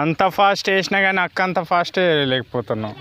అంత ఫాస్ట్ వేసినా కానీ అక్క అంత ఫాస్ట్ లేకపోతున్నావు.